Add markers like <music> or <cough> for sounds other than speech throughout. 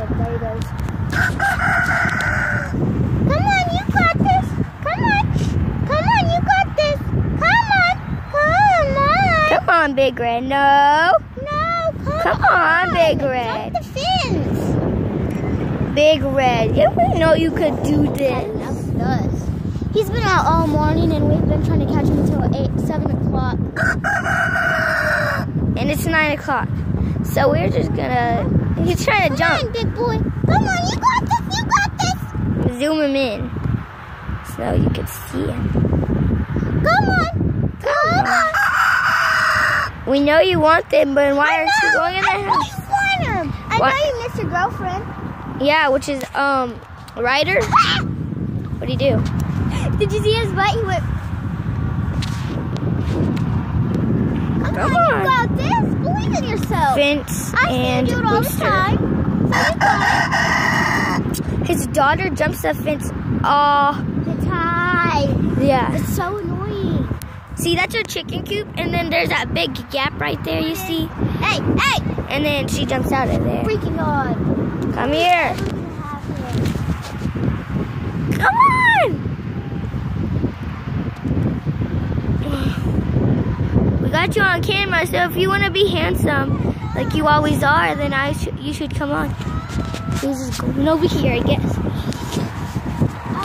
out of. Come on, you got this. Come on. Come on, you got this. Come on. Come on. Come on, Big Red. No. No, come, Come on, Big Red. Jump the fence. Big Red. You didn't know you could do this. Does. He's been out all morning and we've been trying to catch him until 8, 7 o'clock. <gasps> And it's 9 o'clock. So we're just gonna. He's trying to Come on, jump. big boy. Come on, you got this. You got this. Zoom him in so you can see him. Come on. Come on. We know you want them, but why aren't you going in I the know house? you want him. I What? know you miss your girlfriend. Yeah, which is um Ryder. What do you <laughs> do? Did you see his butt? He went. Come, Come on, on. you got this. Believe in yourself. Vince I and you do it all the Booster. time. So you got it. His daughter jumps the fence. Oh, It's high. yeah. It's so annoying. See, that's her chicken coop, and then there's that big gap right there. You see? Hey, hey! And then she jumps out of there. Freaking God. Come here. Everything happened. Come on. We got you on camera, so if you want to be handsome, like you always are, then I sh- you should come on. This is going over here, I guess.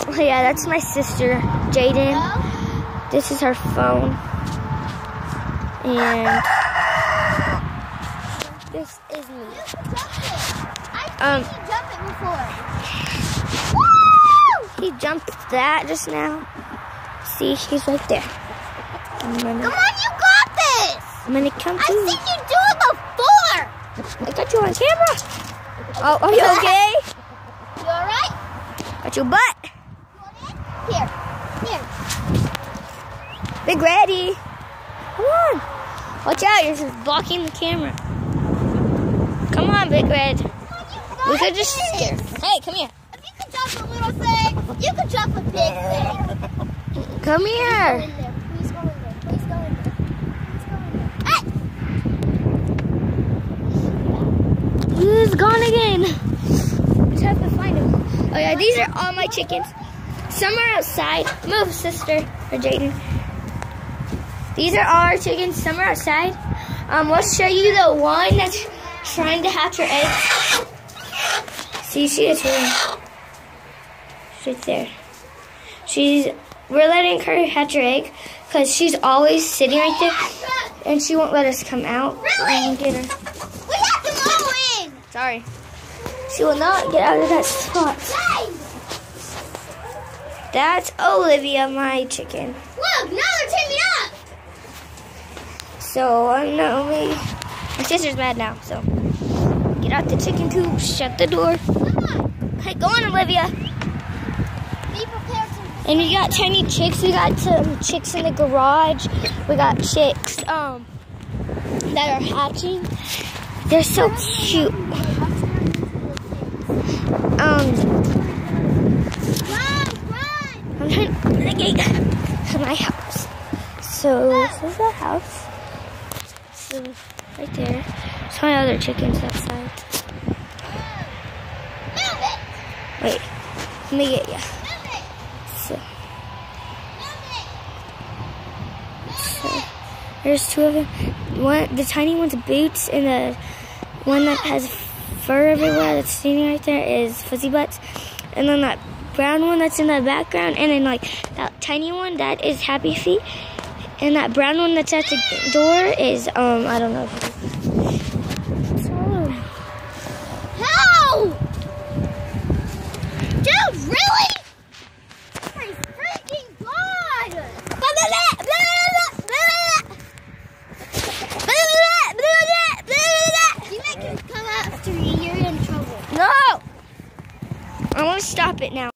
Oh, yeah, that's my sister, Jaden. This is her phone. And this is me. Um. He jumped that just now. See, he's right there. Come on, you got this. I'm gonna come I've seen you. do it before. I got you on camera. Oh, are you <laughs> okay? You alright? Got your butt. You? Here. Here. Big ready. Come on. Watch out, you're just blocking the camera. Come on, Big Red. Come on, you We could just. Hey, come here. If you can jump a little thing, you can jump a big thing. Come here. in there. Please go in there. Please go in there. Please go in there. Hey! He's gone again. Just have to find him. Oh yeah, these are all my chickens. Some are outside. Move, sister, or Jaden. These are all our chickens. Some are outside. Um, let's show you the one that's trying to hatch her eggs. See, she is here. She's right there. She's. We're letting her hatch her egg because she's always sitting right there, and she won't let us come out and get her. We have to go in. Sorry. She will not get out of that spot. That's Olivia, my chicken. Look, now they're teaming up. So I'm not only my sister's mad now. So get out the chicken coop, shut the door. Come on. Hey, go on, Olivia. Be prepared. And we got tiny chicks. We got some chicks in the garage. We got chicks um that are hatching. They're so cute. Um, Run, run. I'm trying to gate to my house. So this is the house. So right there. There's my other chickens outside. Wait, let me get ya. So, so there's two of them. One, the tiny one's boots, and the one that has fur everywhere that's standing right there is fuzzy butts, and then that brown one that's in the background, and then like that tiny one that is happy feet, and that brown one that's at the door is um I don't know. So, No! Dude, really? Oh my freaking god! Blah, blah, blah, blah, blah, blah, blah. Blah, blah, blah, blah, blah, blah. If you make him come after you, you're in trouble. no, I want to stop it now.